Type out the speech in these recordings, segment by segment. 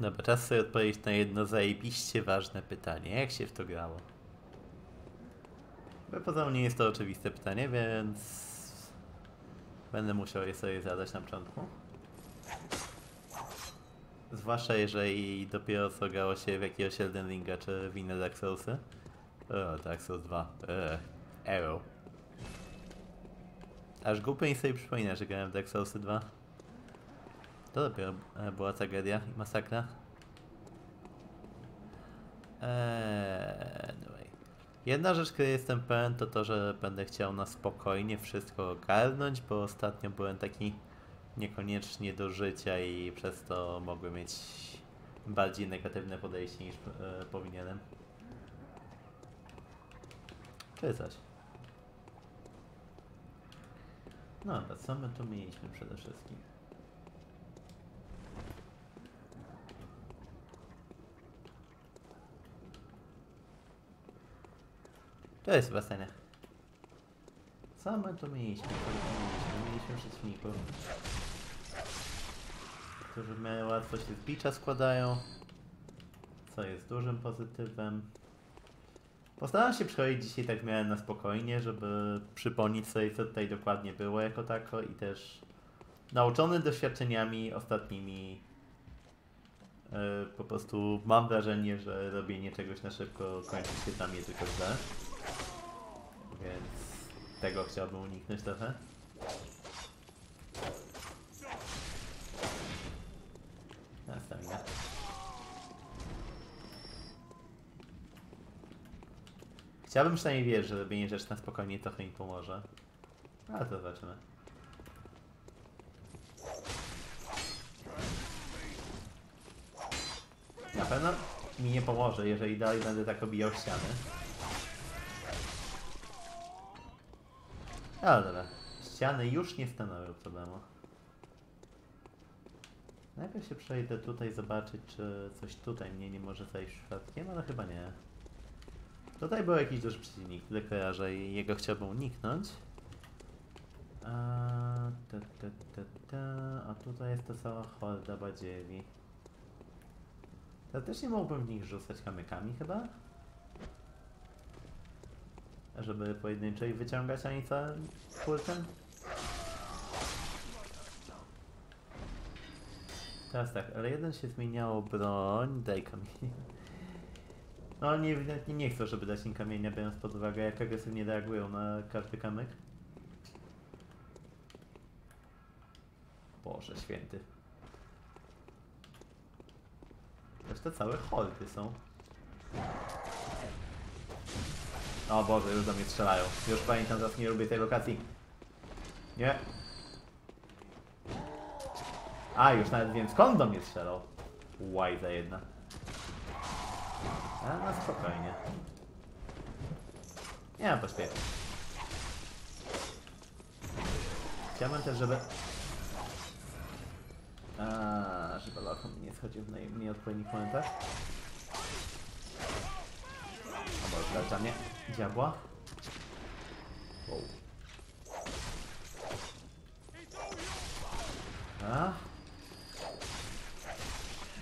Dobra, czas sobie odpowiedzieć na jedno zajebiście ważne pytanie. Jak się w to grało? Bo poza mnie jest to oczywiste pytanie, więc będę musiał je sobie zadać na początku. Zwłaszcza jeżeli dopiero co grało się w jakiegoś Elden Ringa czy w inne Dark Soulsy. O, Dark Souls 2. Eee, Arrow. Aż głupio mi sobie przypomina, że grałem w Dark Soulsy 2. To dopiero e, była tragedia i masakra. Eee, anyway. Jedna rzecz, której jestem pewien, to to, że będę chciał na spokojnie wszystko ogarnąć, bo ostatnio byłem taki niekoniecznie do życia i przez to mogłem mieć bardziej negatywne podejście niż e, powinienem. Czy coś. No dobra, co my tu mieliśmy przede wszystkim? To jest basenie. Co my tu mieliśmy? Mieliśmy? Mieliśmy przeciwników, którzy miarę łatwo się z bicza składają, co jest dużym pozytywem. Postaram się przechodzić dzisiaj tak miarę na spokojnie, żeby przypomnieć sobie co tutaj dokładnie było jako tako i też nauczony doświadczeniami ostatnimi po prostu mam wrażenie, że robienie czegoś na szybko kończy się dla mnie tylko źle. Więc tego chciałbym uniknąć trochę. Na stamina. Chciałbym przynajmniej wierzyć, że robienie rzeczy na spokojnie trochę mi pomoże. Ale to zobaczymy. Na pewno mi nie pomoże, jeżeli dalej będę tak obijał ściany. Ale dobra. Ściany już nie stanowią problemu. Najpierw się przejdę tutaj zobaczyć, czy coś tutaj mnie nie może zajść przypadkiem, ale chyba nie. Tutaj był jakiś duży przeciwnik, tyle kojarzę i jego chciałbym uniknąć. A, ta, ta, ta, ta. A tutaj jest ta cała horda badziewi. Ja też nie mógłbym w nich rzucać kamykami chyba? Żeby pojedynczo ich wyciągać, a nie całym kultem? Teraz tak, ale jeden się zmieniało broń, daj kamień. No nie, ewidentnie nie chcę, żeby dać im kamienia, biorąc pod uwagę jak agresywnie reagują na każdy kamyk. Boże święty. Te całe holdy są. O Boże, już do mnie strzelają. Już pamiętam, teraz nie lubię tej lokacji. Nie. A, już nawet wiem skąd do mnie strzelał. Łajza jedna. A, no spokojnie. Nie mam pośpiechu. Chciałbym też, żeby... A, żeby lochom nie schodził w naj- nieodpowiednich momentach. O Boże, lecza mnie. Diabła. Wow. A?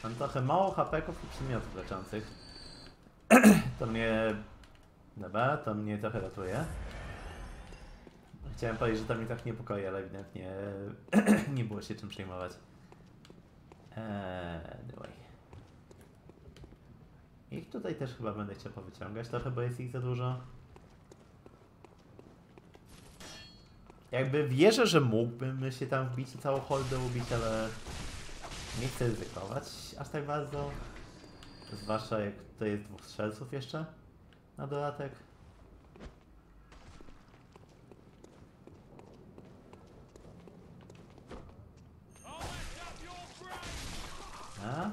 Mam trochę mało hapeków i przedmiotów leczących. To mnie... Dobra, to mnie trochę ratuje. Chciałem powiedzieć, że to mnie tak niepokoi, ale ewidentnie nie było się czym przejmować. Anyway. Ich tutaj też chyba będę chciał powyciągać trochę, bo jest ich za dużo. Jakby wierzę, że mógłbym się tam wbić i całą holdę ubić, ale nie chcę ryzykować aż tak bardzo. Zwłaszcza jak to jest dwóch strzelców jeszcze na dodatek. A?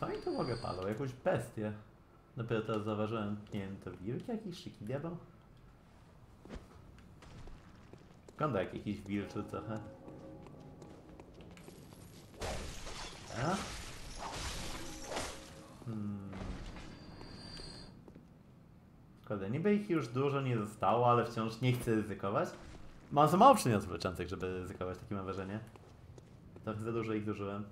Co oni tu mogę palą? Jakąś bestię. Dopiero teraz zauważyłem, nie wiem, to wilk jakiś, czy diabeł? Wygląda jak jakiś wilczy trochę. A? Hmm. Niby ich już dużo nie zostało, ale wciąż nie chcę ryzykować. Mam za mało przedmiotów leczących, żeby ryzykować, takie mam wrażenie. Trochę za dużo ich zużyłem.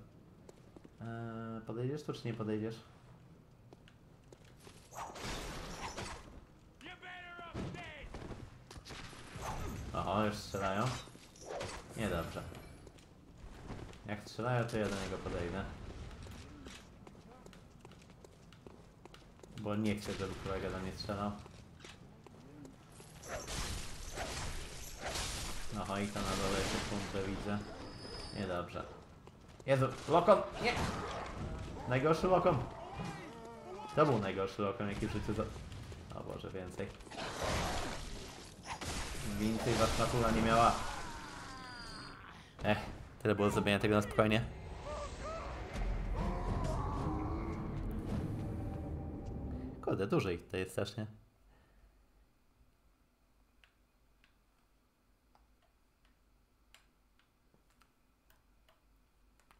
Eee, podejdziesz tu, czy nie podejdziesz? Oho, już strzelają. Niedobrze. Jak strzelają, to ja do niego podejdę. Bo nie chcę, żeby kolega do mnie strzelał. I to na dole sekundę widzę. Niedobrze. Jezu, lokon! Nie! Najgorszy lokon! To był najgorszy lokon, jaki w życiu za... O Boże, więcej. Więcej was natura nie miała. Ech, tyle było zrobienia tego na spokojnie. Kurde, dużo ich tutaj jest strasznie.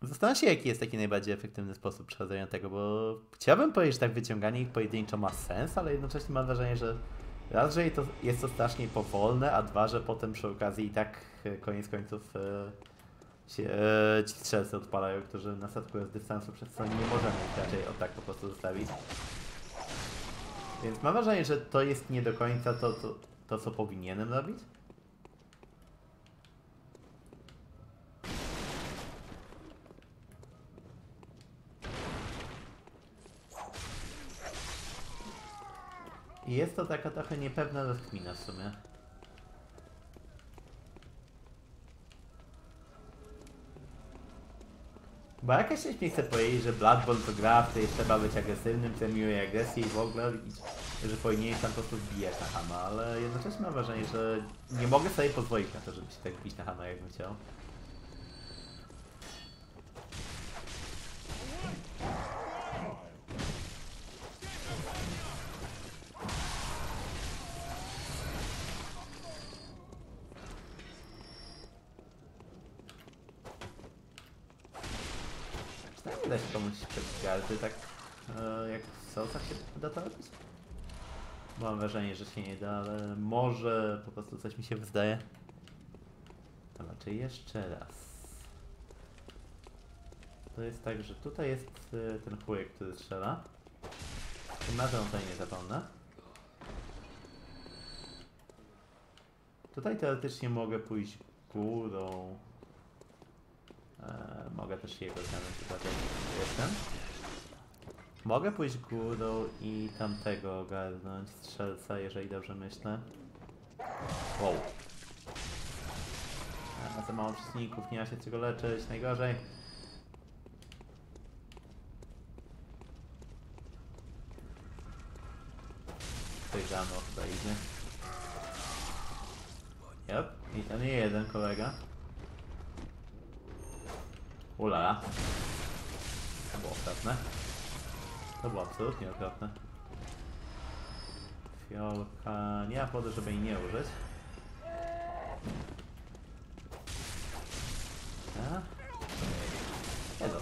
Zastanawiam się, jaki jest taki najbardziej efektywny sposób przechodzenia tego, bo chciałbym powiedzieć, że tak wyciąganie ich pojedynczo ma sens, ale jednocześnie mam wrażenie, że raz, że jest to strasznie powolne, a dwa, że potem przy okazji i tak e, koniec końców e, się, e, ci strzelcy odpalają, którzy na statku z dystansu, przez co nie możemy ich raczej o tak po prostu zostawić. Więc mam wrażenie, że to jest nie do końca to, to, to co powinienem robić. Jest to taka trochę niepewna rozkmina w sumie. Bo jakaś część mi chce powiedzieć, że Bloodborne to gra, w której trzeba być agresywnym, premiuje agresję i w ogóle, i że powinieneś tam po prostu wbijać na hama, ale jednocześnie mam wrażenie, że nie mogę sobie pozwolić na to, żeby się tak wbić na hama, jakbym chciał. Się nie da, ale może po prostu coś mi się wydaje. Dobra, czy jeszcze raz. To jest tak, że tutaj jest e, ten chujek, który strzela. Tym razem tutaj nie zapomnę. Tutaj teoretycznie mogę pójść górą. E, mogę też jego zobaczyć, gdzie jestem. Mogę pójść górą i tamtego ogarnąć strzelca, jeżeli dobrze myślę. Wow. A, za mało przeciwników, nie ma się czego leczyć, najgorzej. Przejrzano chyba idzie. Yep, i to nie jeden kolega. Ulala. To było okropne. To było absolutnie okropne. Fiolka... Nie ma powodu, żeby jej nie użyć. A? Jezu.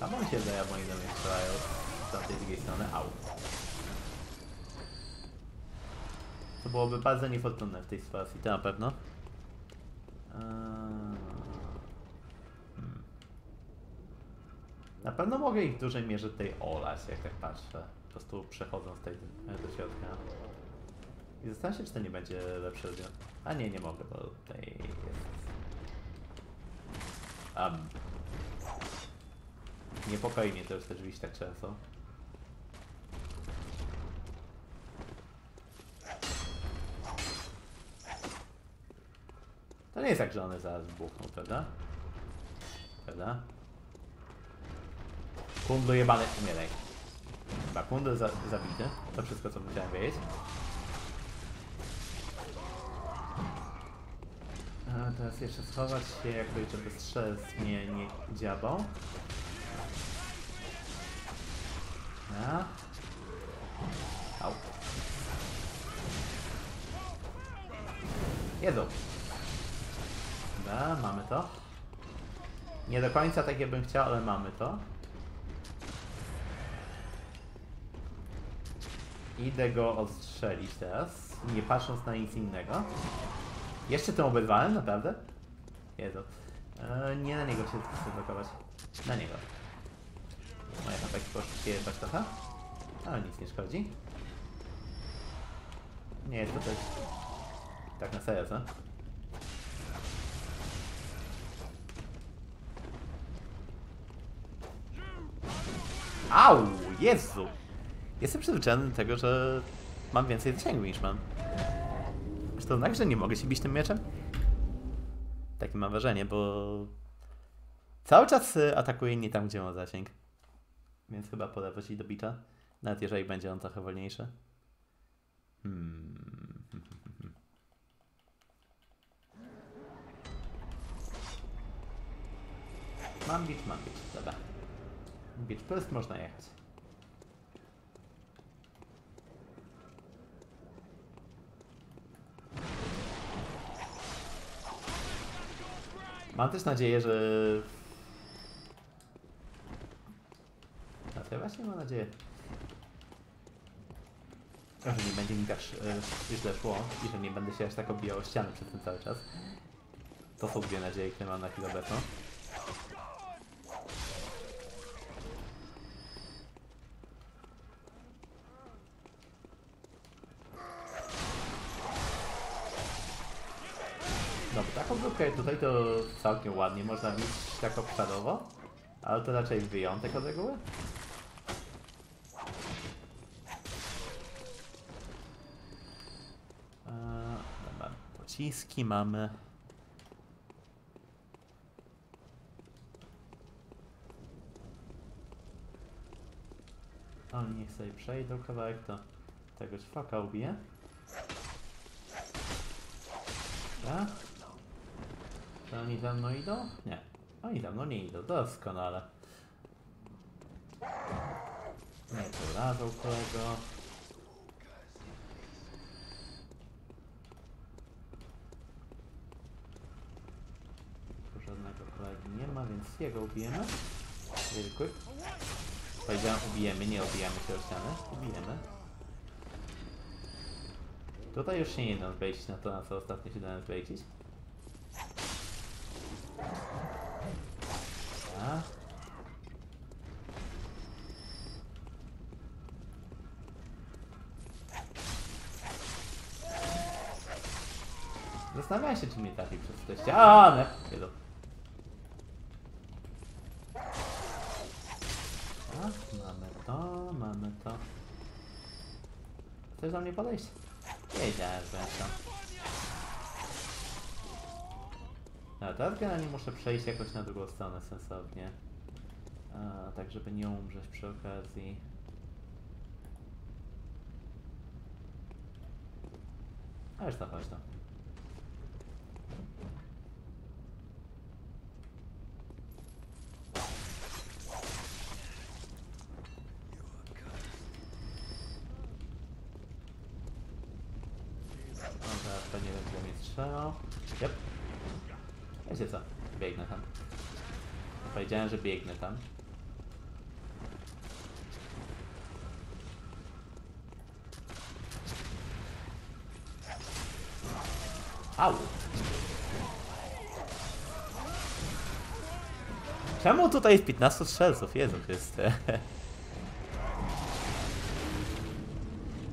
Tam on się zdaje, moi do mnie strzelają z tamtej drugiej strony. Au. To byłoby bardzo niefortunne w tej sytuacji, to na pewno. Na pewno mogę ich w dużej mierze tutaj olać, jak tak patrzę. Po prostu przechodząc tutaj do, do środka. I zastanawiam się, czy to nie będzie lepsze rozwiązanie. A nie, nie mogę, bo tutaj jest... Um. Niepokoi mnie to już rzeczywiście tak często. To nie jest tak, że one zaraz wybuchną, prawda? Prawda? Kundlu jebany, umieraj. Chyba kundel za zabity. To wszystko, co musiałem wiedzieć. A teraz jeszcze schować się jakoś, żeby strzelec mnie nie dziabał. A. Au. Jedą. Dobra, mamy to. Nie do końca tak jakbym chciał, ale mamy to. Idę go odstrzelić teraz, nie patrząc na nic innego. Jeszcze tym obydwałem, naprawdę? Jezu. E, nie na niego się chcę blokować. Na niego. Moje tam taki poszły się jebać trochę. Ale nic nie szkodzi. Nie jest to też... Tak na serio, co? Au! Jezu! Jestem przyzwyczajony do tego, że mam więcej zasięgu niż mam. Czy to znak, że nie mogę się bić tym mieczem? Takie mam wrażenie, bo cały czas y, atakuje nie tam, gdzie ma zasięg. Więc chyba pora wrócić do bicza. Nawet jeżeli będzie on trochę wolniejszy. Hmm. Mam bicz, mam bicz, dobra. Bicz plus można jechać. Mam też nadzieję, że... A to ja właśnie mam nadzieję, że nie będzie mi tak e, źle szło i że nie będę się aż tak obijał o ścianę przez ten cały czas. To są dwie nadzieje, które mam na chwilę obecną. Taką grupkę tutaj to całkiem ładnie można mieć tak obszarowo, ale to raczej wyjątek od reguły. Eee, Dobra, pociski mamy. Oni niech sobie przejdą kawałek, to tego czwaka ubiję. Tak? Czy oni za mną idą? Nie. Oni za mną nie idą, doskonale. Nie porażą kolego. Tu żadnego kolegi nie ma, więc jego ubijemy. Quick. Powiedziałem ubijemy, nie ubijamy się o. Ubijemy. Tutaj już się nie dam zbejcić na to, na co ostatnio się dałem zbejcić. Tak. Zastanawiam się, czy mnie trafi przez te ściany. Jedu. Tak, mamy to, mamy to. Chcesz do mnie podejść? Wiedziałem, że No, teraz generalnie muszę przejść jakoś na drugą stronę sensownie. A, tak, żeby nie umrzeć przy okazji. Chodź to, chodź to. On teraz pewnie będzie mnie strzelał. Yep. Wiecie co? Biegnę tam. Powiedziałem, że biegnę tam. Au! Czemu tutaj jest 15 strzelców? Jezu Chryste.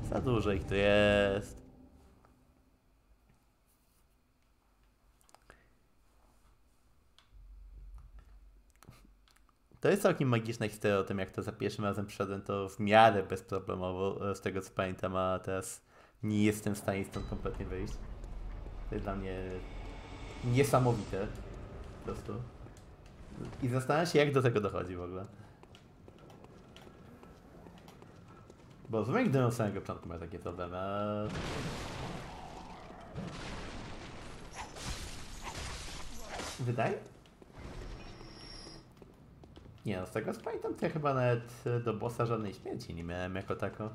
Za dużo ich tu jest. Jest całkiem magiczna historia o tym, jak to za pierwszym razem przyszedłem, to w miarę bezproblemowo, e, z tego co pamiętam, a teraz nie jestem w stanie stąd kompletnie wyjść. To jest dla mnie niesamowite. Po prostu. I zastanawiam się, jak do tego dochodzi w ogóle. Bo rozumiem, gdybym od samego początku miał takie problemy, a... Wydaje? Nie no, z tego pamiętam, to ja chyba nawet e, do bossa żadnej śmierci nie miałem jako tako.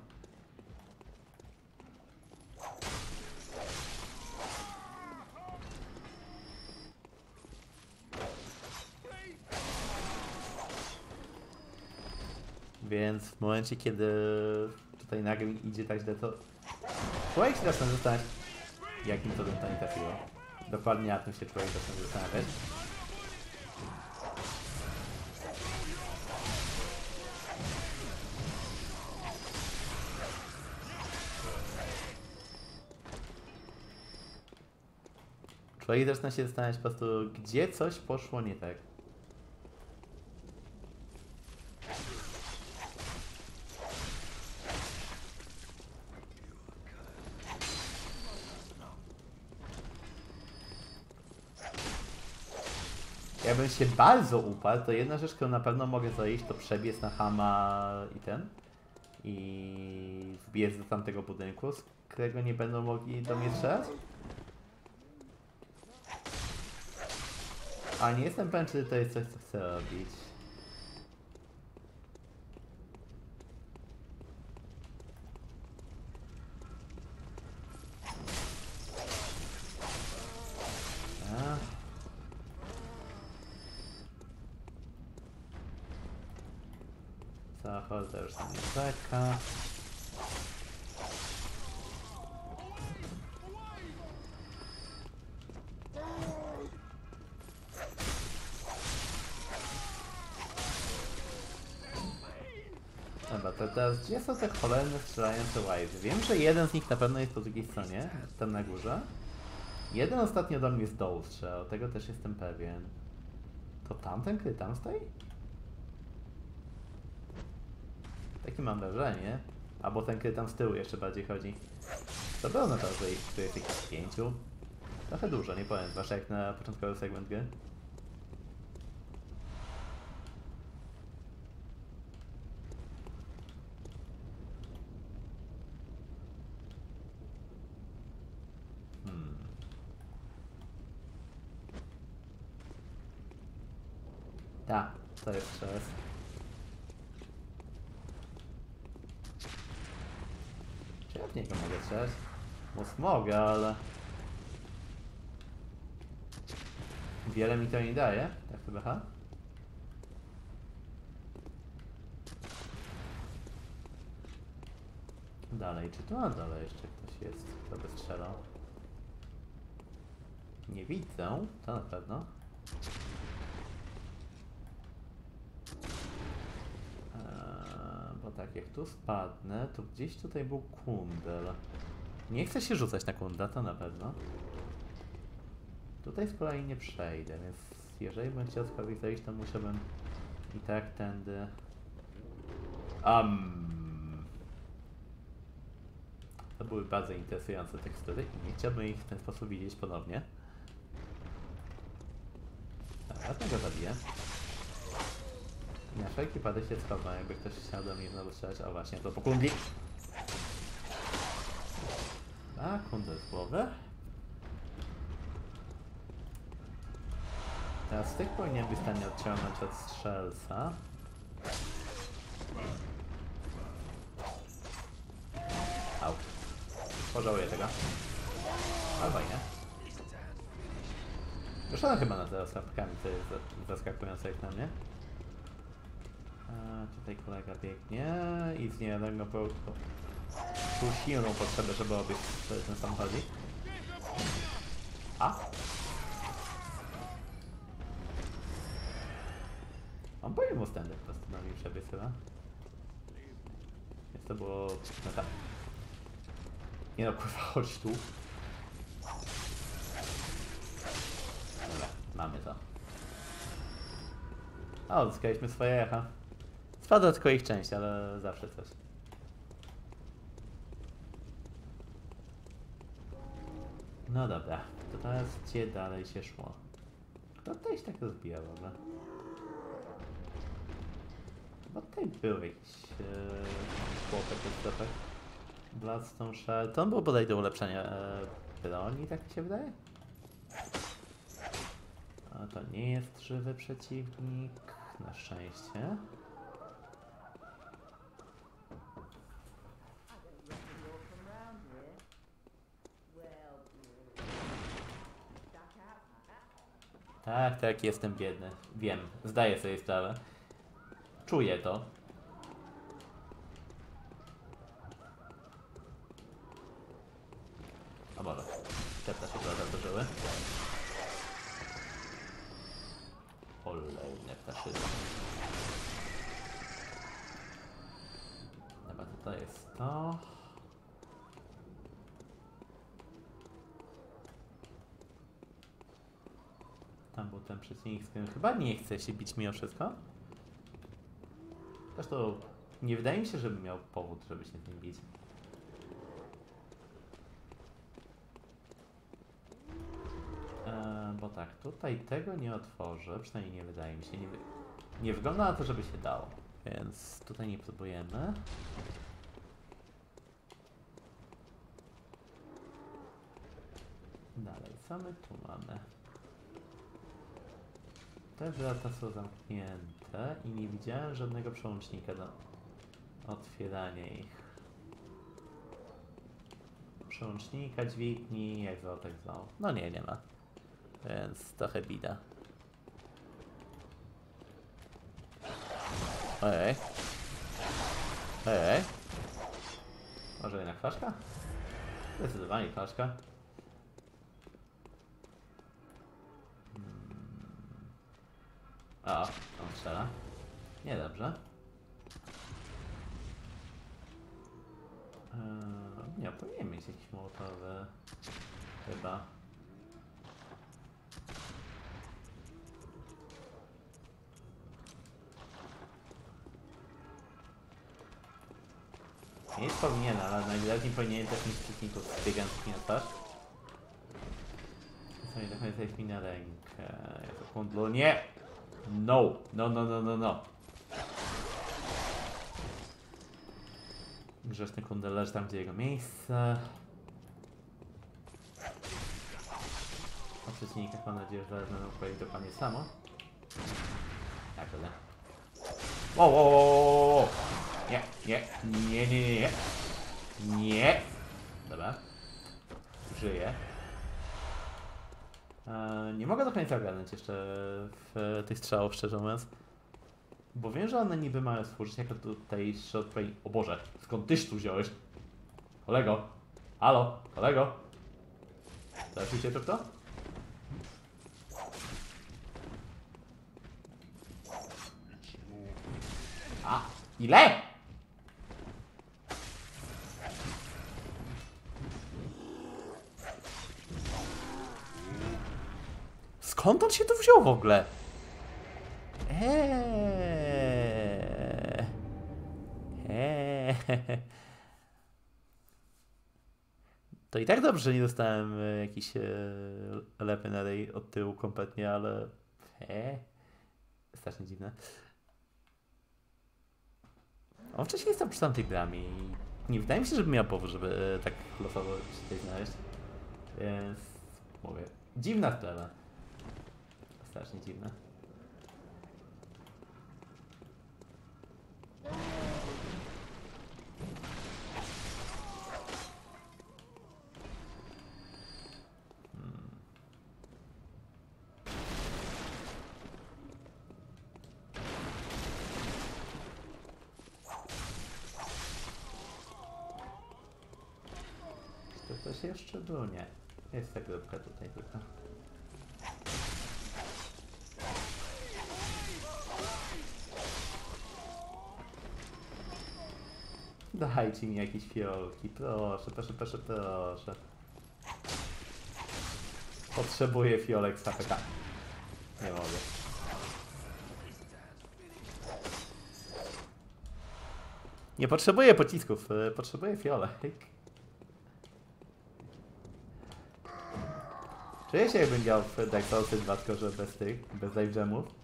Więc w momencie, kiedy tutaj nagle idzie tak źle, to człowiek się zaczyna zastanawiać, jakim to tam nie. Dokładnie na tym się człowiek zaczyna zastanawiać. Człowiek zaczyna się zastanawiać po prostu, gdzie coś poszło nie tak. Jakbym się bardzo uparł, to jedna rzecz, którą na pewno mogę zrobić, to przebiec na Hama i ten. I wbiec do tamtego budynku, z którego nie będą mogli do mnie strzelać. A nie jestem pewien, czy to jest coś, co chcę robić. To teraz gdzie są te cholerne strzelające łajzy? Wiem, że jeden z nich na pewno jest po drugiej stronie, ten na górze. Jeden ostatnio do mnie z dołu strzelał, tego też jestem pewien. To tamten, który tam stoi? Takie mam wrażenie. Albo ten, który tam z tyłu jeszcze bardziej chodzi. To było na to, że ich tu jest jakichś pięciu. Trochę dużo, nie powiem, zwłaszcza jak na początkowy segment gry. Hmm. To jest stres. Czy ja w niego mogę strzelać? Móc mogę, ale... Wiele mi to nie daje, tak to BH? Dalej, czy tu na dole jeszcze ktoś jest, kto by strzelał? Nie widzę, to na pewno. Eee, bo tak, jak tu spadnę, to gdzieś tutaj był kundel. Nie chcę się rzucać na kunda, to na pewno. Tutaj z kolei nie przejdę, więc jeżeli bym chciał cokolwiek zejść, to musiałbym i tak tędy... Um. To były bardzo interesujące tekstury i nie chciałbym ich w ten sposób widzieć ponownie. Dobra, tego zabiję. Na wszelki wypadek się schowam, jakby ktoś chciał do mnie znowu strzelać. O właśnie, to po kundi. A, kundę z głowy. Teraz tych powinien być w stanie odciągnąć od strzelca. Au. Pożałuję tego. Ale fajnie. Wyszedłem chyba na zero z łapkami, co jest za- zaskakujące jak na mnie. A, tutaj kolega biegnie i z niewiadomego powodu czuł silną potrzebę, żeby obiec ten samochodzik. A? On boję mu stędy postanowił przebiec chyba. Więc to było... No tak. Nie no, kurwa, chodź tu. Dobra, mamy to. A, odzyskaliśmy swoje echa. Spada tylko ich część, ale zawsze coś. No dobra, to teraz gdzie dalej się szło? Kto się tak rozbija w ogóle? Chyba tutaj był jakiś ee, chłopek od stopek. Bloodstone Shard. To on był bodaj do ulepszenia e, broni, tak mi się wydaje? A to nie jest żywy przeciwnik, na szczęście. Tak, tak, jestem biedny. Wiem, zdaję sobie sprawę. Czuję to. Te ptasie zauważyły. Kolejne ptaszyny. Dobra, tutaj jest to. Tam był ten przeciwnik, z którym chyba nie chce się bić mimo wszystko. Zresztą nie wydaje mi się, żeby miał powód, żeby się z nim bić. Eee, bo tak, tutaj tego nie otworzę, przynajmniej nie wydaje mi się. Nie, wy- nie wygląda na to, żeby się dało, więc tutaj nie próbujemy. Dalej, co my tu mamy? Te wrota są zamknięte i nie widziałem żadnego przełącznika do otwierania ich. Przełącznika, dźwigni, jak zwał, tak zwał. No nie, nie ma. Więc trochę bida. Ojej. Ojej. Może jednak flaszka? Zdecydowanie flaszka. O, on strzela. Niedobrze. Eee, nie, powinien mieć jakiś mołotowy. Chyba. Nie jest powinien, ale najwyraźniej powinien też mieć przeciwników biegających mi na twarz. Co nie do końca jest mi na rękę. Ja to kundlu. Nie! No! No, no, no, no, no. Grzeszny kundel leży tam, gdzie jego miejsce. O przeciwnikach mam nadzieję, że będą powiedzieć dokładnie samo. Tak, ale. Wow, wow, wow, wow. Nie, nie, nie, nie, nie, nie. Dobra. Żyję. E, nie mogę do końca ogarnąć jeszcze w tych strzałów, szczerze mówiąc. Bo wiem, że one niby mają służyć jako tutaj shotplay. O Boże, skąd tyś tu wziąłeś? Kolego? Halo? Kolego? Traficie to kto? A, ile? Skąd on się tu wziął w ogóle? Eee. Eee. To i tak dobrze, że nie dostałem e, jakiś e, lepy na tej od tyłu kompletnie, ale... Eee. Strasznie dziwne. On wcześniej stał przy tamtej bramie i nie wydaje mi się, żeby miał powód, żeby e, tak losowo się tutaj znaleźć. Więc mówię, dziwna sprawa. Strasznie dziwne. Dajcie mi jakieś fiolki, proszę, proszę, proszę, proszę. Potrzebuję fiolek z HPK. Nie mogę. Nie potrzebuję pocisków, y, potrzebuję fiolek. Czuję się jakbym grał w Dark Soulsy 2, tylko że bez tych, bez live jamów.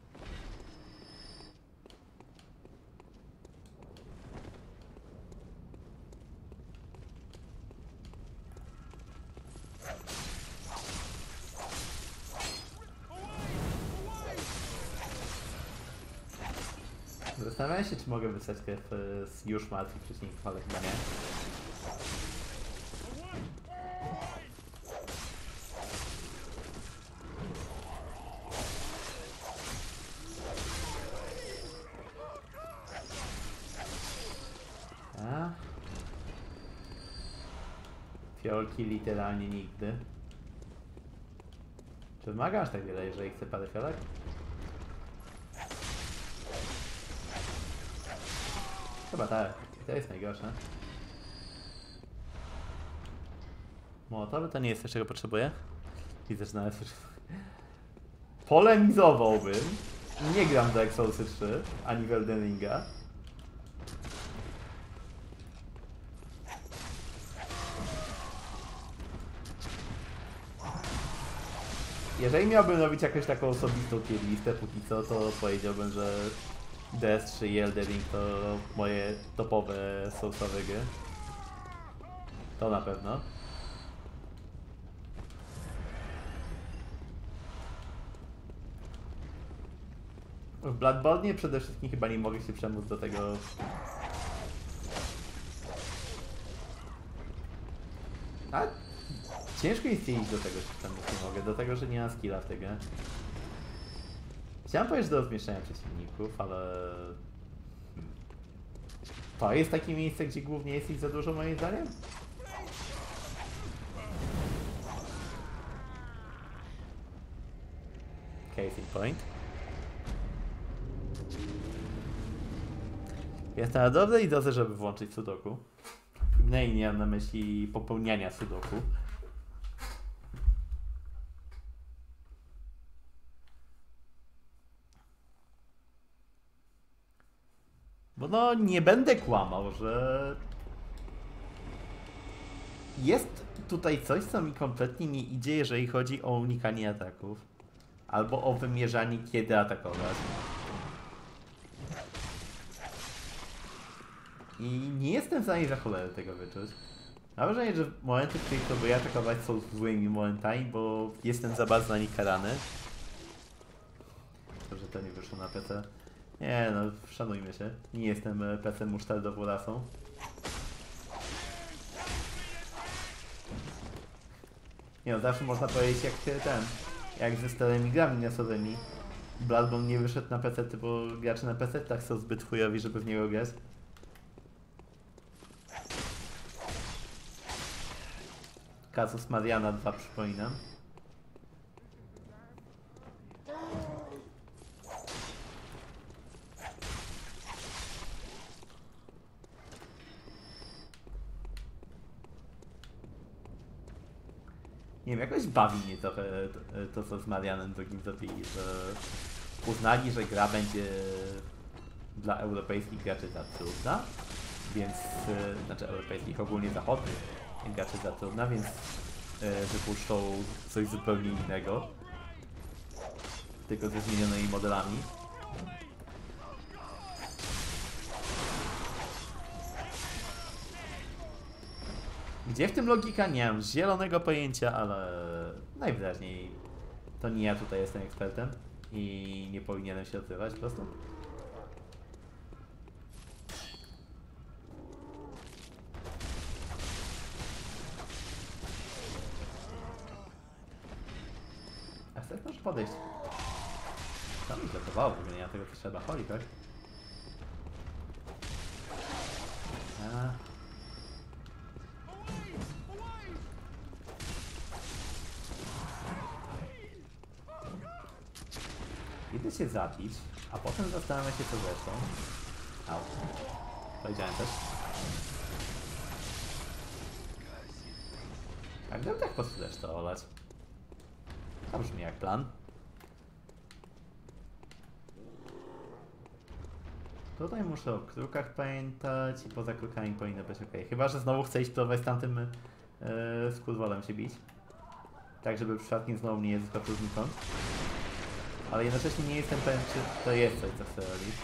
Zastanawiam się, czy mogę wysłać krew y, z już martwych przeciwników, ale chyba nie. Fiolki literalnie nigdy. Czy wymaga aż tak wiele, jeżeli chce parę fiolek? Chyba tak. To jest najgorsze. Mołotowy to nie jest coś, czego potrzebuję. Widzę, że już... Polemizowałbym. Nie gram do Exodus 3, ani w Elden Ringa. Jeżeli miałbym robić jakąś taką osobistą tier listę póki co, to powiedziałbym, że DS3 i Elden Ring to moje topowe soulsowe gry. To na pewno. W Bloodborne przede wszystkim chyba nie mogę się przemóc do tego... A ciężko jest iść do tego, że przemóc nie mogę, do tego, że nie mam skilla w tej grze. Chciałem powiedzieć do rozmieszczenia przeciwników, ale... Hmm. To jest takie miejsce, gdzie głównie jest ich za dużo moim zdaniem? Case in point. Jestem na dobrej drodze, żeby włączyć sudoku. I nie mam na myśli popełniania sudoku. No, nie będę kłamał, że jest tutaj coś, co mi kompletnie nie idzie, jeżeli chodzi o unikanie ataków. Albo o wymierzanie, kiedy atakować. I nie jestem w stanie za cholerę tego wyczuć. Mam wrażenie, że momenty, w których próbuję atakować są złymi momentami, bo jestem za bardzo na nich karany. Dobrze, to nie wyszło na PC. Nie no, szanujmy się. Nie jestem e, PC musztardową rasą. Nie no, zawsze można powiedzieć jak się ten, jak ze starymi grami nesowymi. Bloodborne nie wyszedł na PC, bo gracze na PC tak są zbyt chujowi, żeby w niego grać. Kazus Mariana 2 przypominam. Nie wiem, jakoś bawi mnie trochę to, co z Marianem drugim zrobili, że uznali, że gra będzie dla europejskich graczy za trudna, więc, e, znaczy europejskich, ogólnie zachodnich graczy za trudna, więc e, wypuszczą coś zupełnie innego, tylko ze zmienionymi modelami. Gdzie w tym logika? Nie mam zielonego pojęcia, ale najwyraźniej to nie ja tutaj jestem ekspertem i nie powinienem się odzywać po prostu. A chcesz może podejść? To mi zatowało wymienienia tego, co trzeba. Chodzi, tak? A potem zastanawiam się co zresztą. Au. Powiedziałem też. A gdybym tak po prostu to olać? To brzmi jak plan. Tutaj muszę o krukach pamiętać i poza krukami powinno być ok. Chyba, że znowu chcę iść próbować z tamtym yy, skurwolem się bić. Tak, żeby przypadkiem znowu mnie nie zaskoczył znikąd. Ale jednocześnie nie jestem pewien, czy to jest coś, co chcę robić.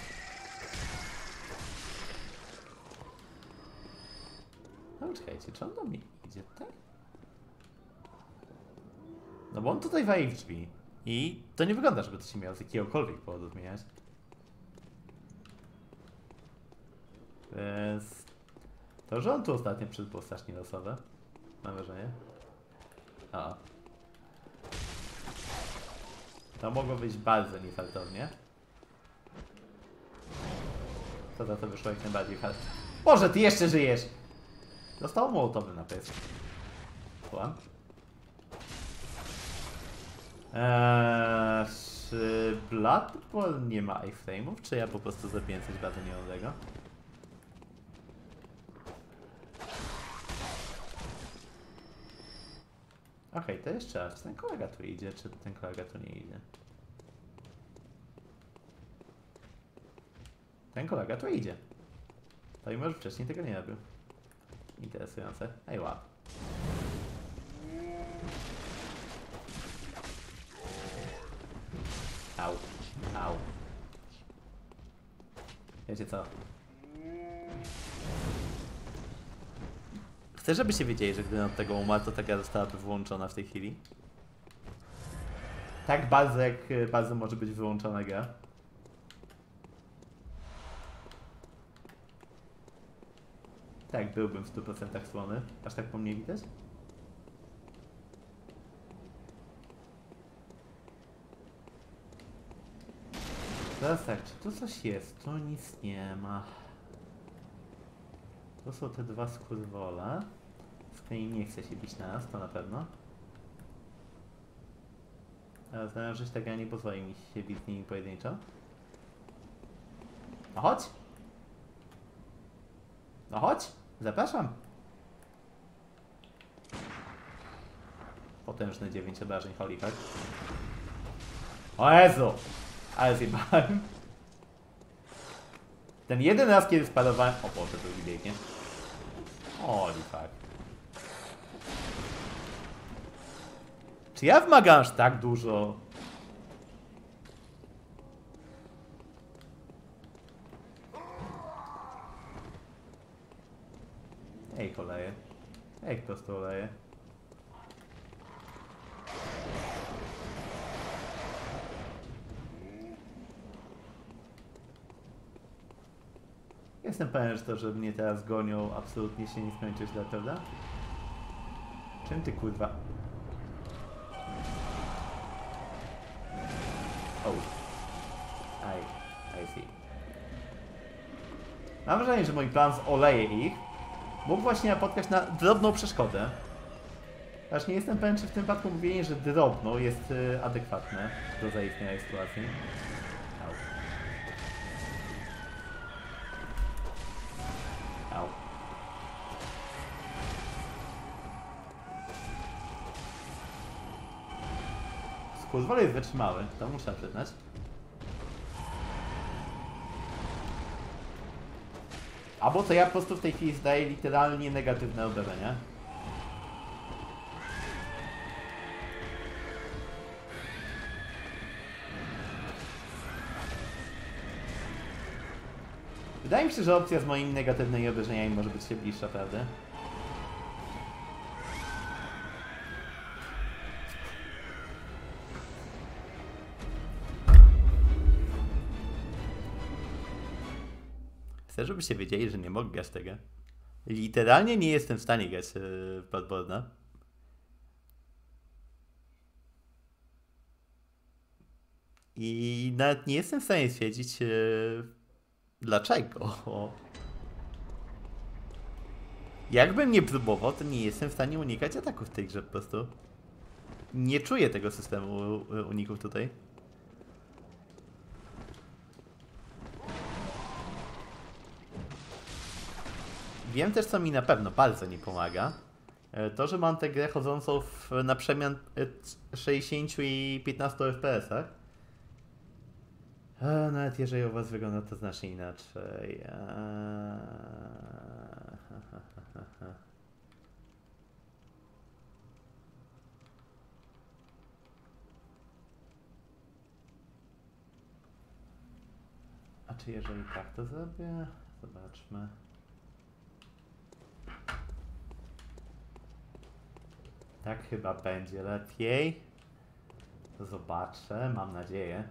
No czekajcie, czy on do mnie idzie, tak? No bo on tutaj wali w drzwi. I to nie wygląda, żeby to się miało z jakiegokolwiek powodu zmieniać. Więc... To, że on tu ostatnio przyszedł było strasznie losowe. Mam wrażenie. O. To mogło być bardzo niefartownie. To za to wyszło jak najbardziej fart. Boże, ty jeszcze żyjesz! Został mołotowy na pysk. Słucham? Eee, czy Bloodborne nie ma iframe'ów, czy ja po prostu zrobiłem coś bardzo nieudnego? Okej, to jeszcze raz. Czy ten kolega tu idzie, czy ten kolega tu nie idzie? Ten kolega tu idzie. To mimo, że wcześniej tego nie robił. Interesujące. Ej, łap. Au. Au. Wiecie co? Chcę, żebyście wiedzieli, że gdybym od tego umarł, to ta gra zostałaby wyłączona w tej chwili. Tak bardzo, jak e, bardzo może być wyłączona gra. Tak, byłbym w 100% słony. Aż tak po mnie widać? Teraz tak, czy tu coś jest? Tu nic nie ma. To są te dwa skurwole. Z nie chce się bić na nas, to na pewno. Ale znając, że ta gra nie pozwoli mi się bić z nimi pojedynczo. No chodź! No chodź! Zapraszam! Potężne 9 obrażeń, holy fuck. O Jezu! Ale zjebałem. Ten jeden raz, kiedy spadowałem... O Boże, drugi biegnie. Holy fuck. Czy ja wymagam aż tak dużo? Ej, koleje. Ej, kto z to oleje? Jestem pewien, że to, że mnie teraz gonią, absolutnie się nie skończy źle, prawda? Czym ty kurwa? Oh. I, I see. Mam wrażenie, że mój plan oleje ich mógł właśnie napotkać na drobną przeszkodę. Aż nie jestem pewien, czy w tym wypadku mówienie, że drobną jest y, adekwatne do zaistniałej sytuacji. Skurwol jest wytrzymały, to muszę przyznać. Albo to ja po prostu w tej chwili zdaję literalnie negatywne obrażenia. Wydaje mi się, że opcja z moimi negatywnymi obrażeniami może być się bliższa, prawda? Żebyście wiedzieli, że nie mogę grać tego. Literalnie nie jestem w stanie grać w Bloodborne'a. I nawet nie jestem w stanie stwierdzić e, dlaczego. Jakbym nie próbował, to nie jestem w stanie unikać ataków w tej grze po prostu. Nie czuję tego systemu uników tutaj. Wiem też, co mi na pewno bardzo nie pomaga. E, To, że mam tę grę chodzącą w, na przemian e, 60 i 15 FPS-ach. E, Nawet jeżeli u Was wygląda to znacznie inaczej. A czy jeżeli tak to zrobię? Zobaczmy. Tak chyba będzie lepiej. Zobaczę, mam nadzieję.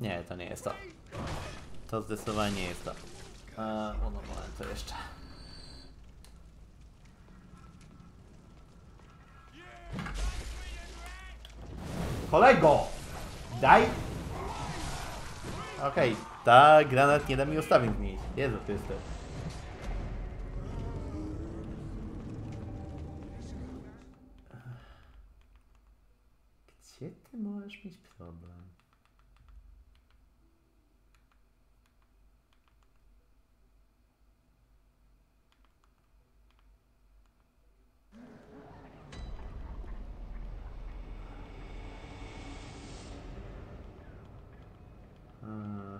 Nie, to nie jest to. To zdecydowanie nie jest to. Eee, ono moment, to jeszcze. Kolego! Daj! Okej, ta granat nie da mi ustawień zmienić. Jezu Chryste. Gdzie ty możesz mieć problem? Eee.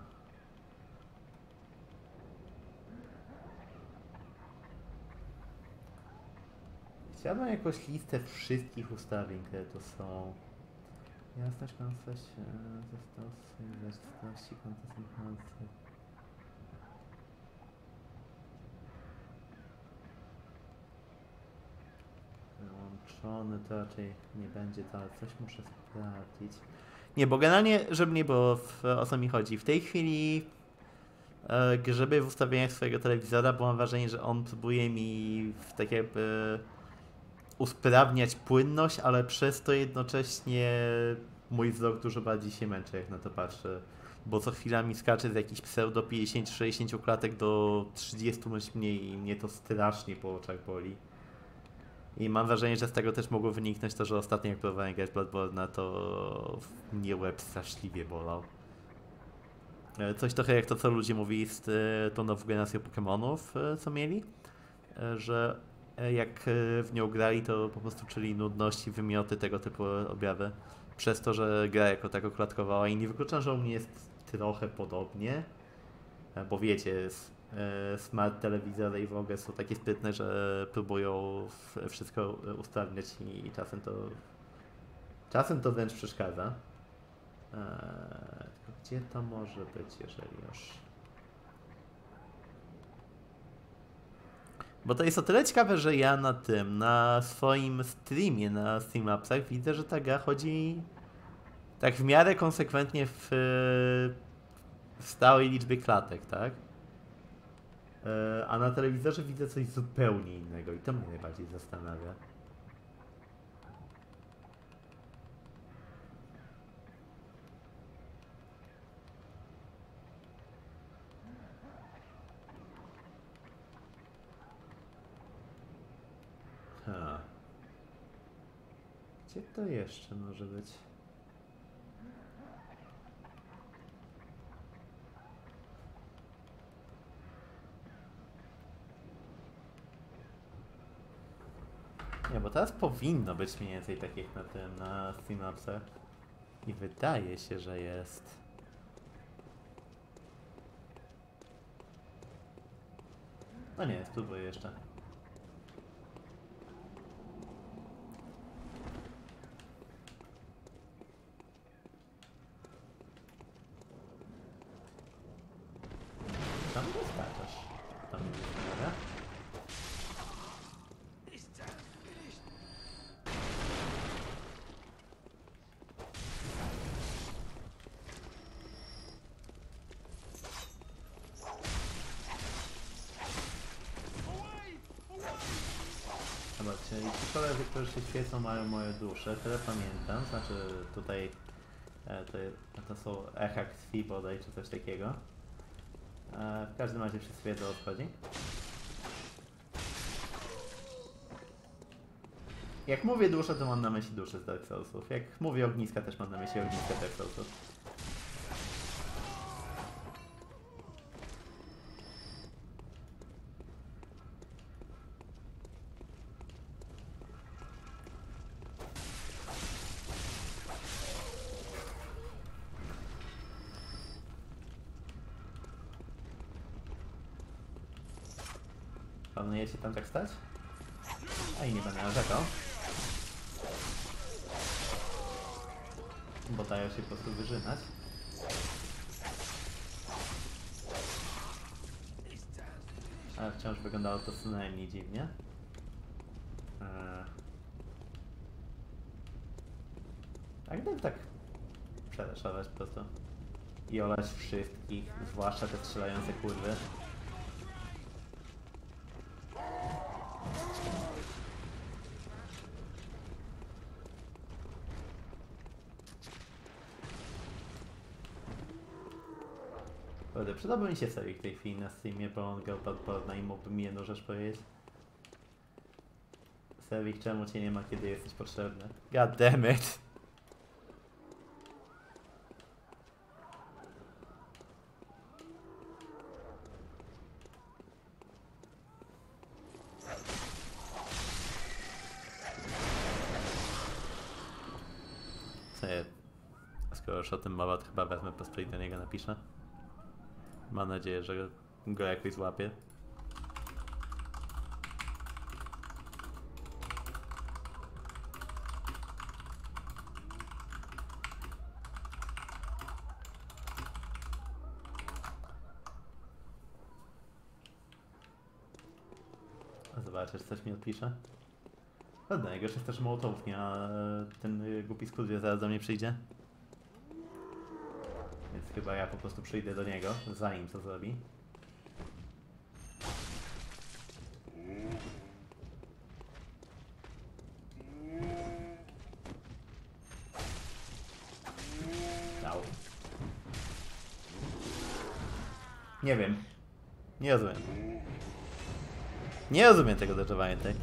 Jakąś listę wszystkich ustawień, które tu są. Jasność, kątność, zastosuj, zastosuj, kątność, enhancer. Wyłączony to raczej nie będzie to, ale coś muszę sprawdzić. Nie, bo generalnie, żeby nie było, w, o co mi chodzi. W tej chwili e, grzebie w ustawieniach swojego telewizora, bo mam wrażenie, że on próbuje mi w tak jakby usprawniać płynność, ale przez to jednocześnie mój wzrok dużo bardziej się męczy, jak na to patrzę. Bo co chwila mi skacze z jakichś pseudo 50-60 klatek do 30 bądź mniej i mnie to strasznie po oczach boli. I mam wrażenie, że z tego też mogło wyniknąć to, że ostatnio jak próbowałem grać Bloodborne, to mnie łeb straszliwie bolał. E, Coś trochę jak to, co ludzie mówili z e, tą nową generacją Pokémonów, e, co mieli, że jak e, w nią grali, to po prostu czuli nudności, wymioty, tego typu objawy. Przez to, że gra jako tako klatkowała i nie wykluczam, że u mnie jest trochę podobnie, e, bo wiecie, e, smart telewizory i w ogóle są takie sprytne, że próbują wszystko e, usprawniać i czasem to czasem to wręcz przeszkadza. Gdzie to może być, jeżeli już... Bo to jest o tyle ciekawe, że ja na tym, na swoim streamie, na Streamlabsach widzę, że ta gra chodzi tak w miarę konsekwentnie w, w stałej liczbie klatek, tak? E, A na telewizorze widzę coś zupełnie innego i to mnie najbardziej zastanawia. Gdzie to jeszcze może być? Nie, bo teraz powinno być mniej więcej tak jak na tym, na Synapsach. I wydaje się, że jest. No nie, spróbuję jeszcze. Tam dostarczasz. Tam nie zastanawia. Dobra, czyli ci koledzy, którzy się świecą, mają moje dusze, tyle pamiętam, znaczy tutaj e, to, to są echa krwi bodaj, czy coś takiego. E, w każdym razie wszyscy wiedzą o co chodzi. Jak mówię dusze, to mam na myśli dusze z Dark Soulsów. Jak mówię ogniska, też mam na myśli ogniska Dark Soulsów. Planujecie tam tak stać? A i nie będę narzekał. Bo dają się po prostu wyżynać. Ale wciąż wyglądało to co najmniej dziwnie. Eee. A gdyby tak przereszować po prostu i olać wszystkich, zwłaszcza te strzelające kurwy. Kurde, przydałby mi się Serik w tej chwili na streamie, bo on grał Bloodborne'a i mógłby mi jedną rzecz powiedzieć. Serik, czemu cię nie ma, kiedy jesteś potrzebny? God damn it! Skoro już o tym mowa, to chyba wezmę posplay do niego napiszę. Mam nadzieję, że go jakoś złapie. Zobaczysz, coś mi odpisze. Ładne, już jest też Mołotów, nie? A ten głupi skudwie zaraz do mnie przyjdzie. Więc chyba ja po prostu przyjdę do niego, zanim to zrobi. Nie wiem. Nie rozumiem. Nie rozumiem tego dodżowania tutaj.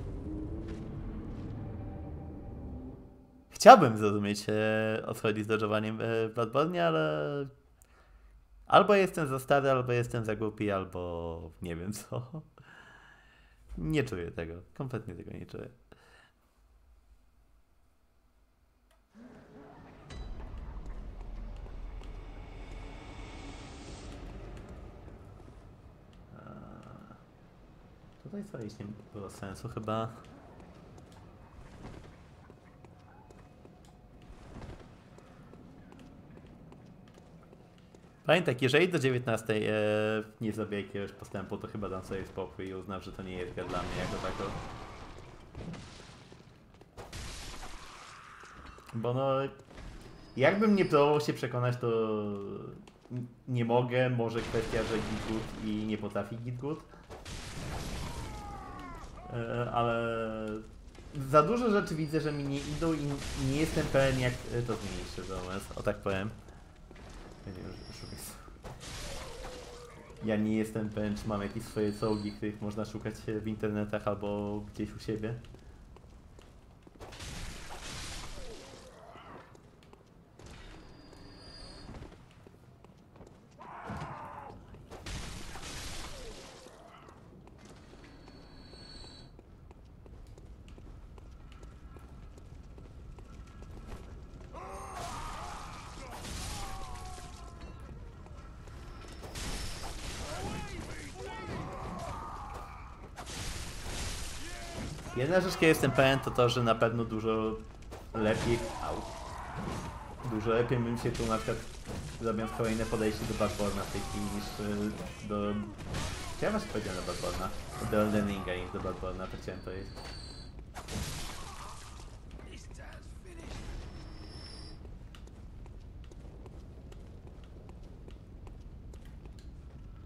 Chciałbym zrozumieć e, o co chodzi z dodżowaniem e, Bloodborne, ale albo jestem za stary, albo jestem za głupi, albo nie wiem co. Nie czuję tego. Kompletnie tego nie czuję. Tutaj co iść nie było sensu chyba. Pamiętaj, jeżeli do 19 e, nie zrobię jakiegoś postępu, to chyba dam sobie spokój i uznam, że to nie jest gra dla mnie jako tako. Bo no, jakbym nie próbował się przekonać, to nie mogę. Może kwestia, że git i nie potrafi git. E, ale za dużo rzeczy widzę, że mi nie idą i nie jestem pewien jak to szczerze mówiąc, o tak powiem. Że szukać. Ja nie jestem pewien, czy mam jakieś swoje czołgi, których można szukać w internetach albo gdzieś u siebie. Jedna rzecz, kiedy jestem pewien, to to, że na pewno dużo lepiej. Au. Dużo lepiej bym się tu na przykład zrobiąc kolejne podejście do Bloodborne'a w tej chwili niż y, do. Czy ja właśnie powiedziałem do Bloodborne'a? Do Elden Ringa niż do Bloodborne'a, to chciałem powiedzieć.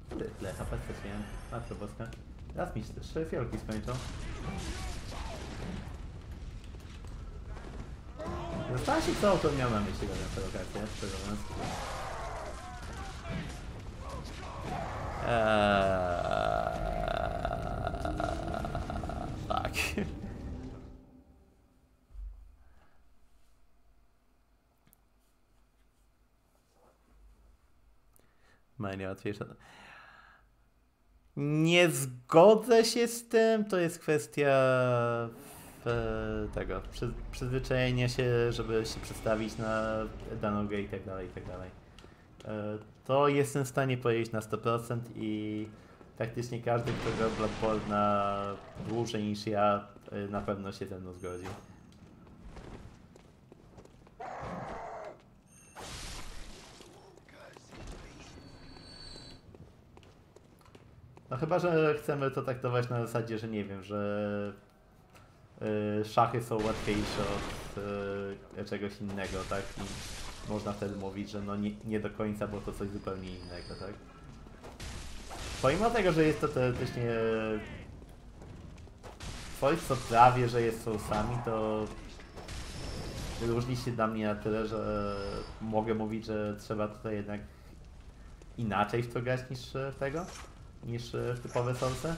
Ty, Tyle HP straciłem. Matko boska. Raz mi się trzy fiolki skończą. Zastanawiam się, co autor miał na myśli robiąc tę lokację, szczerze mówiąc. Eee, niełatwiejsza. Nie zgodzę się z tym. To jest kwestia tego przy, przyzwyczajenia się, żeby się przestawić na daną grę i tak dalej, i tak dalej. E, to jestem w stanie powiedzieć na 100% i praktycznie każdy, kto gra w Bloodborne'a dłużej niż ja, e, na pewno się ze mną zgodzi. No chyba, że chcemy to traktować na zasadzie, że nie wiem, że szachy są łatwiejsze od y, czegoś innego, tak? I można wtedy mówić, że no nie, nie do końca, bo to coś zupełnie innego, tak? Pomimo tego, że jest to teoretycznie coś, co prawie, że jest sousami, to różni się dla mnie na tyle, że mogę mówić, że trzeba tutaj jednak inaczej w to grać niż w tego? Niż w typowe Soulsy?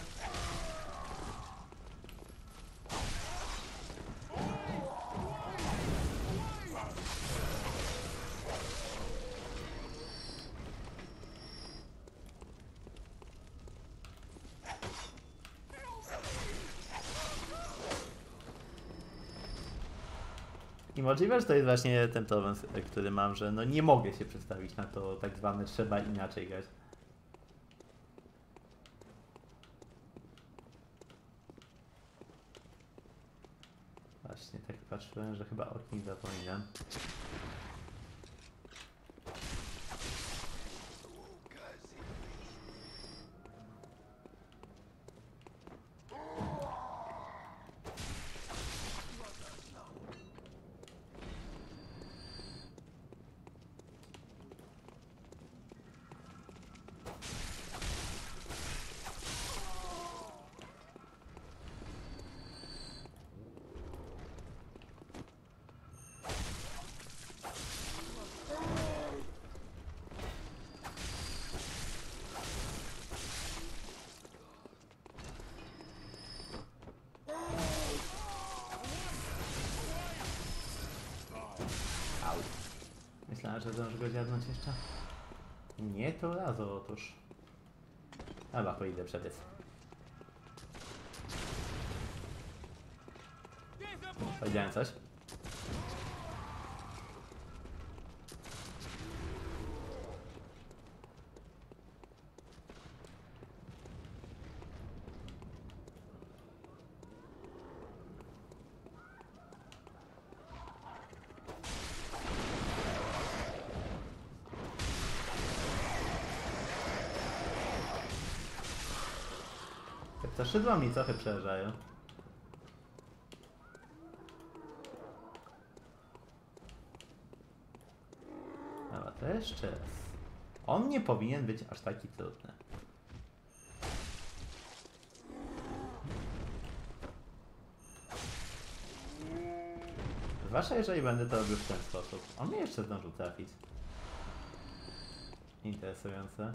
Możliwe, to jest właśnie ten problem, który mam, że no nie mogę się przestawić na to tak zwane trzeba inaczej grać. Właśnie, tak patrzyłem, że chyba o kimś zapominam. Au. Że zdążę go zjadnąć jeszcze. Nie to razu, otóż. Chyba pójdę przebiec. Powiedziałem coś? Tak to szydła mi trochę przejeżdżają. Dobra, to jeszcze raz. On nie powinien być aż taki trudny. Zwłaszcza jeżeli będę to robił w ten sposób. On mnie jeszcze zdążył trafić. Interesujące.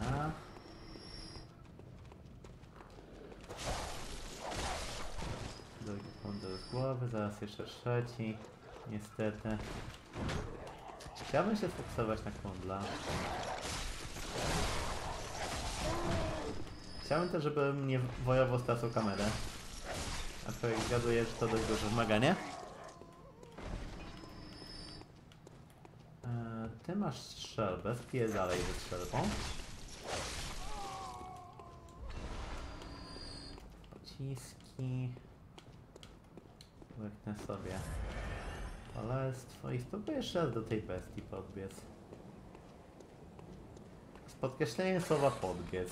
A. Drugi kondor z głowy, zaraz jeszcze trzeci. Niestety. Chciałbym się sfokusować na kundla. Chciałbym też, żeby mnie wojowo stracał kamerę. A to jak zgaduję, że to dość duże wymaganie. Eee, ty masz strzelbę, spierdalaj ze strzelbą. Pociski. Łyknę sobie palestwo i spróbuję jeszcze raz do tej bestii podbiec. Z podkreśleniem słowa podbiec.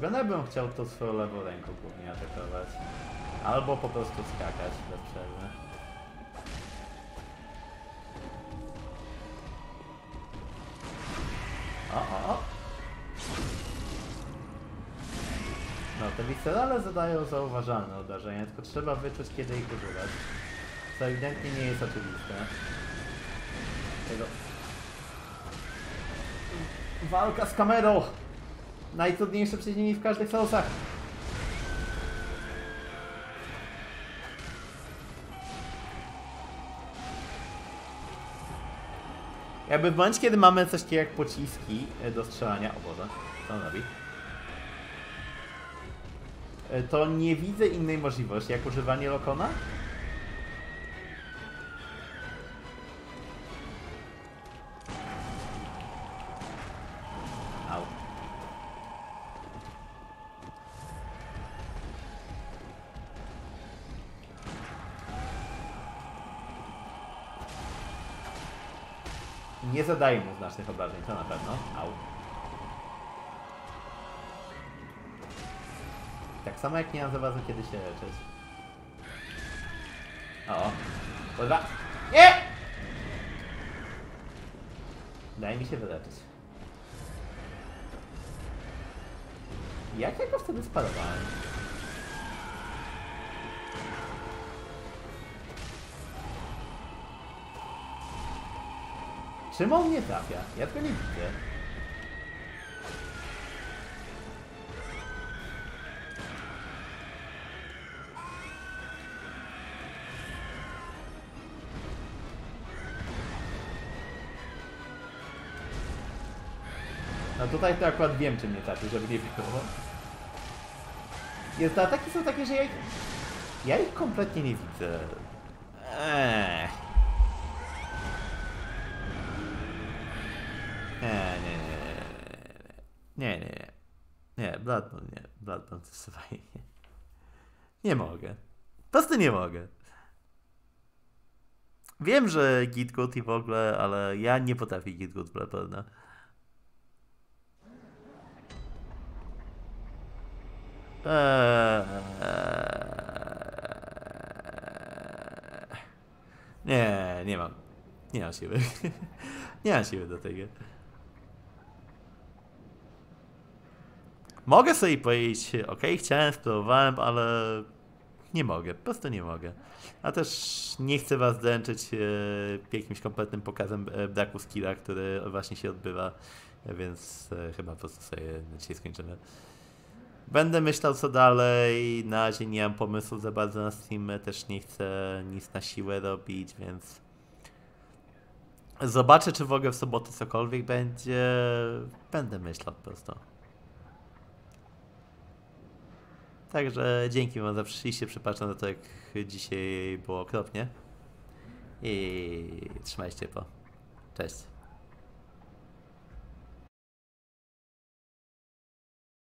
Wygląda bym chciał to swoją lewą ręką głównie atakować. Albo po prostu skakać bez przerwy. O, o, o! No, te viscerale zadają zauważalne uderzenia, tylko trzeba wyczuć kiedy ich używać. Co ewidentnie nie jest oczywiste. Tego... Walka z kamerą! Najtrudniejsze przeciwnik w każdych Soulsach. Jakby w momencie, kiedy mamy coś takiego jak pociski e, do strzelania, o Boże, co on robi? E, To nie widzę innej możliwości, jak używanie Lokona. Zadaje mu znacznych obrażeń, to na pewno. Au. Tak samo jak nie mam za bardzo kiedy się leczyć. O, kurwa. Nie! Daj mi się wyleczyć. Jak ja go wtedy? Czym on nie trafia? Ja tego nie widzę. No tutaj to akurat wiem, czym nie trafił, żeby nie było. Jest, ataki są takie, że ja ich... Ja ich kompletnie nie widzę. Eee. Nie, nie, nie, nie, nie, nie, nie, nie, Bloodborne nie, mogę, po prostu nie mogę. Wiem, że Git Good i w ogóle, ale ja nie potrafię Git Good Bloodborne. Eee. Nie, nie mam. Nie mam siły. nie mam siły do tego. Mogę sobie powiedzieć, ok, chciałem, spróbowałem, ale nie mogę, po prostu nie mogę. A też nie chcę was dręczyć e, jakimś kompletnym pokazem e, braku skilla, który właśnie się odbywa, więc e, chyba po prostu sobie dzisiaj skończymy. Będę myślał co dalej, na razie nie mam pomysłu za bardzo na streamy, też nie chcę nic na siłę robić, więc zobaczę czy w ogóle w sobotę cokolwiek będzie, będę myślał po prostu. Także dzięki wam za przyjście, przepraszam za to jak dzisiaj było okropnie i trzymajcie po. Cześć.